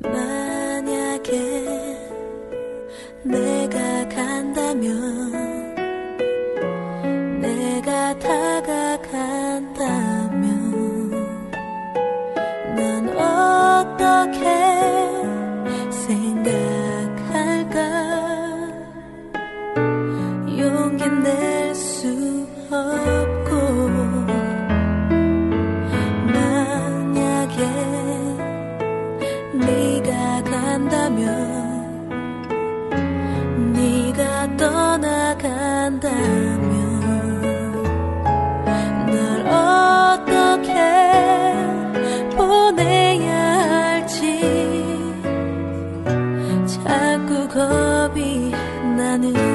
만약에 내가 간다면 내가 다가간다면 넌 어떻게 생각할까? 용기 낼수 없고 만약에 네 간다면 네가 떠나간다면 널 어떻게 보내야 할지 자꾸 겁이 나는